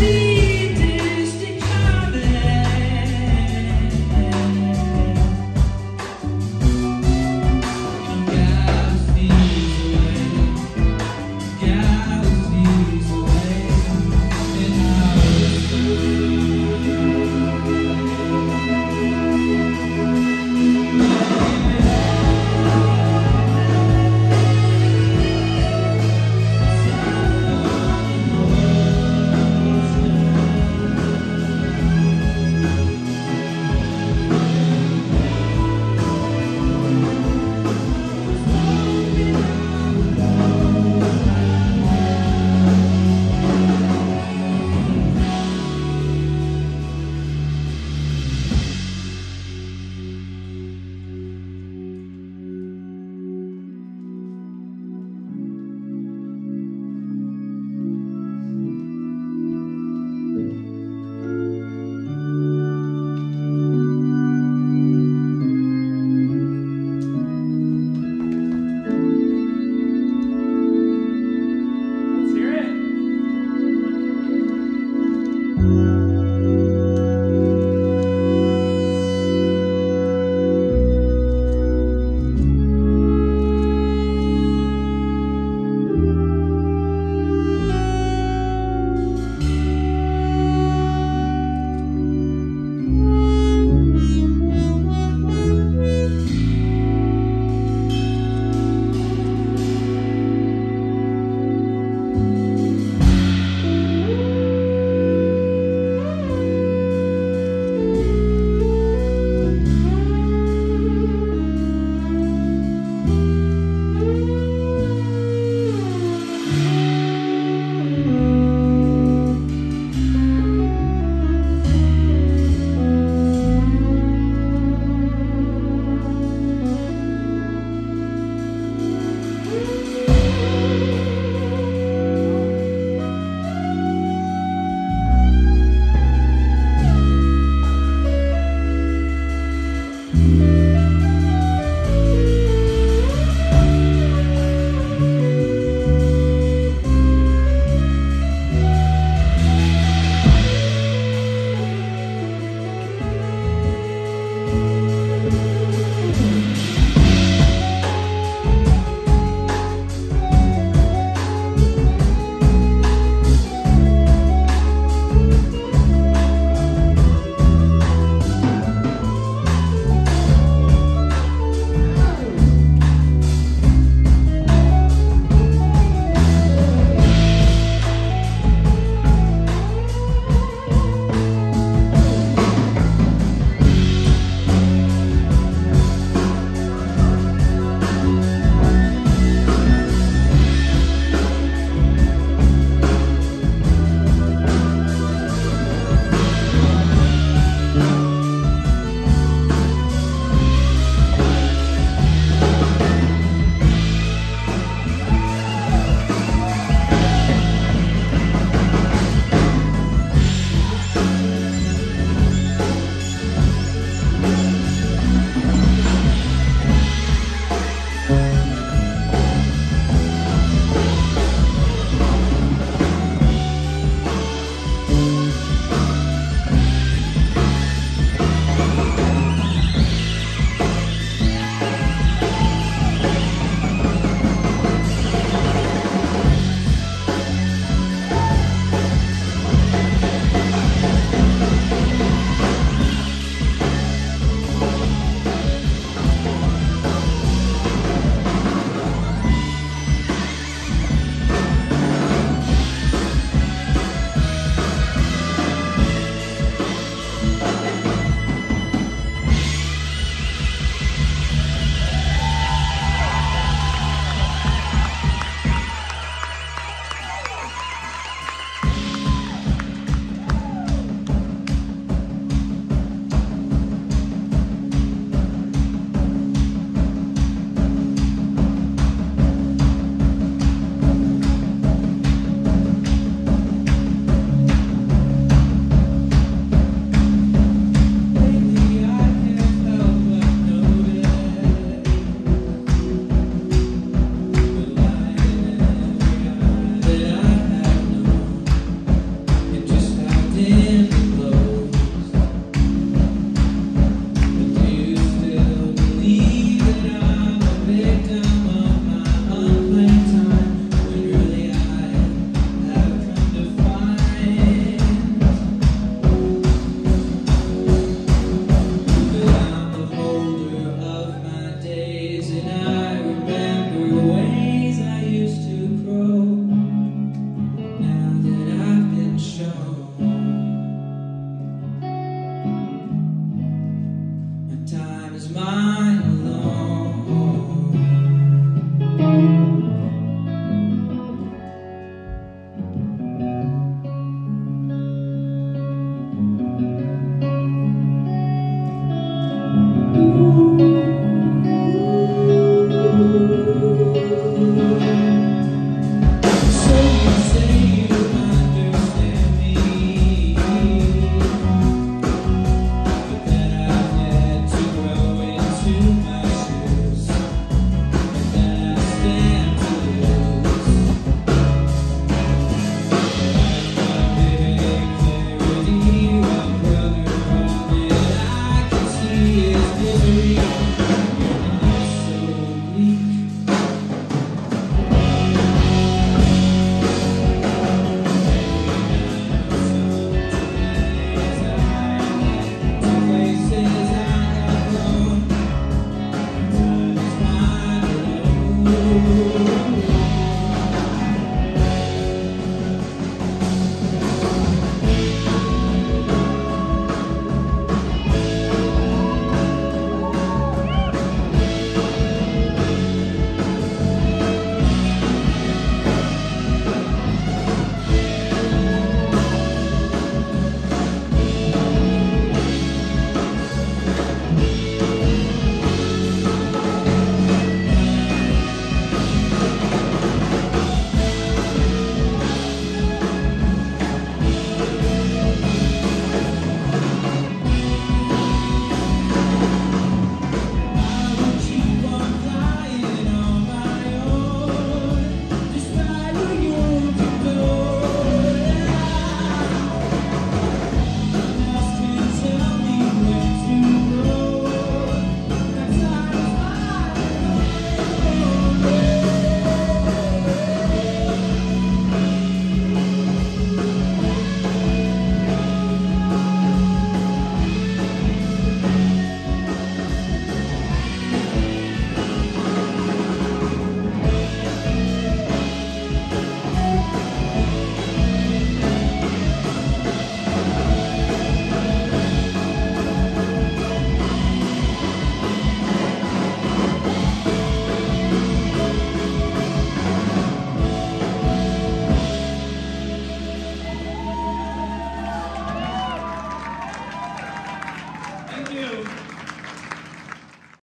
You. is mine.